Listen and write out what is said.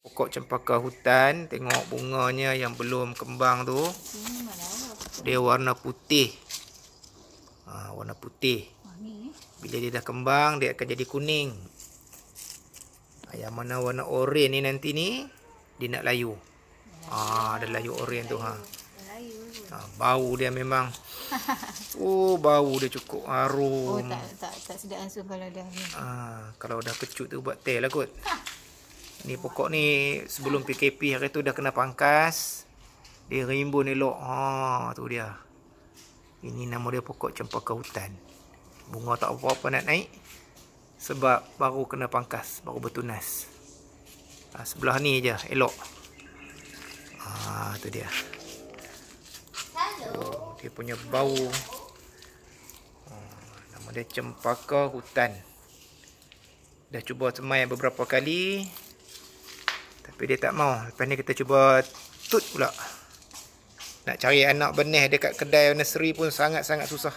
Pokok cempaka hutan, tengok bunganya yang belum kembang tu. Dia warna putih. Ha, warna putih. Oh. Bila dia dah kembang, dia akan jadi kuning. Ha, Yang mana warna oranye ni nanti ni, dia nak layu. Ah, ada layu oranye tu ha. Ha. Bau dia memang. Oh, bau dia cukup Oh, harum. tak tak tak sedap langsung kalau dah ni. Ah, kalau dah kecut tu buat teh lah kot. Ni pokok ni sebelum PKP hari tu dah kena pangkas. Dia rimbun elok. Ha, tu dia. Ini nama dia pokok cempaka hutan. Bunga tak apa-apa nak naik. Sebab baru kena pangkas, baru bertunas. Ha, sebelah ni je elok. Ha, tu dia. Oh, dia punya bau. Ha, nama dia cempaka hutan. Dah cuba semai beberapa kali. Tapi dia tak mau. Lepas ni kita cuba tut pula. Nak cari anak benih dekat kedai nursery pun sangat-sangat susah.